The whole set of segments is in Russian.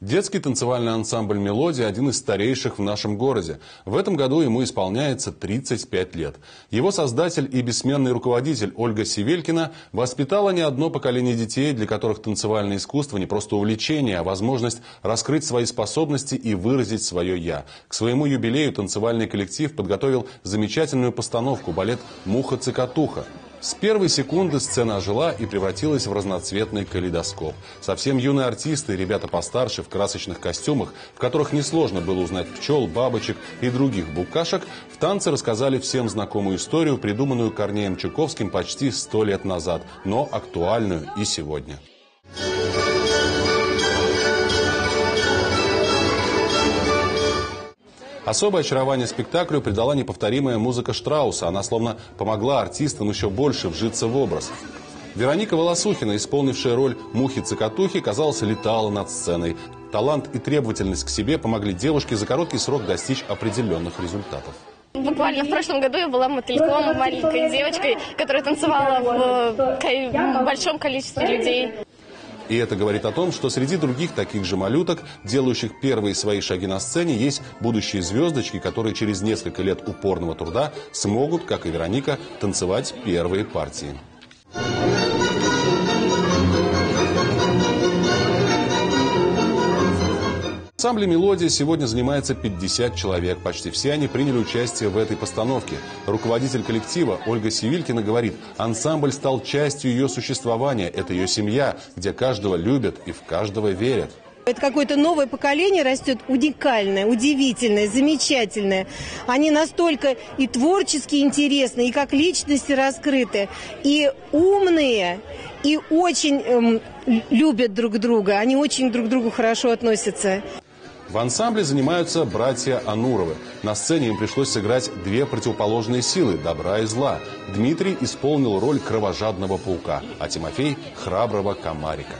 Детский танцевальный ансамбль «Мелодия» – один из старейших в нашем городе. В этом году ему исполняется 35 лет. Его создатель и бессменный руководитель Ольга Севелькина воспитала не одно поколение детей, для которых танцевальное искусство не просто увлечение, а возможность раскрыть свои способности и выразить свое «я». К своему юбилею танцевальный коллектив подготовил замечательную постановку – балет «Муха-цикатуха». С первой секунды сцена ожила и превратилась в разноцветный калейдоскоп. Совсем юные артисты, ребята постарше, в красочных костюмах, в которых несложно было узнать пчел, бабочек и других букашек, в танце рассказали всем знакомую историю, придуманную Корнеем Чуковским почти сто лет назад, но актуальную и сегодня. Особое очарование спектаклю придала неповторимая музыка Штрауса. Она словно помогла артистам еще больше вжиться в образ. Вероника Волосухина, исполнившая роль мухи-цикатухи, казалось, летала над сценой. Талант и требовательность к себе помогли девушке за короткий срок достичь определенных результатов. Буквально в прошлом году я была мотыльком, маленькой девочкой, которая танцевала в большом количестве людей. И это говорит о том, что среди других таких же малюток, делающих первые свои шаги на сцене, есть будущие звездочки, которые через несколько лет упорного труда смогут, как и Вероника, танцевать первые партии. Ансамбле «Мелодия» сегодня занимается 50 человек. Почти все они приняли участие в этой постановке. Руководитель коллектива Ольга Севилькина говорит, ансамбль стал частью ее существования. Это ее семья, где каждого любят и в каждого верят. Это какое-то новое поколение растет уникальное, удивительное, замечательное. Они настолько и творчески интересны, и как личности раскрыты, и умные, и очень эм, любят друг друга. Они очень друг к другу хорошо относятся. В ансамбле занимаются братья Ануровы. На сцене им пришлось сыграть две противоположные силы – добра и зла. Дмитрий исполнил роль кровожадного паука, а Тимофей – храброго комарика.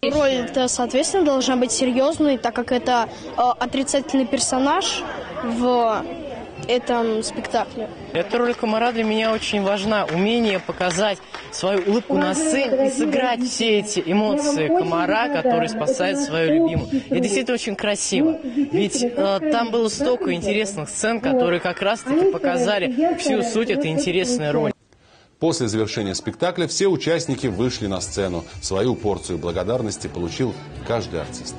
Роль-то, соответственно, должна быть серьезной, так как это э, отрицательный персонаж в этом спектакле. Эта роль комара для меня очень важна. Умение показать свою улыбку на сцене и сыграть все эти эмоции комара, который спасает свою любимую. И действительно очень красиво. Ведь э, там было столько интересных сцен, которые как раз-таки показали всю суть этой интересной роли. После завершения спектакля все участники вышли на сцену. Свою порцию благодарности получил каждый артист.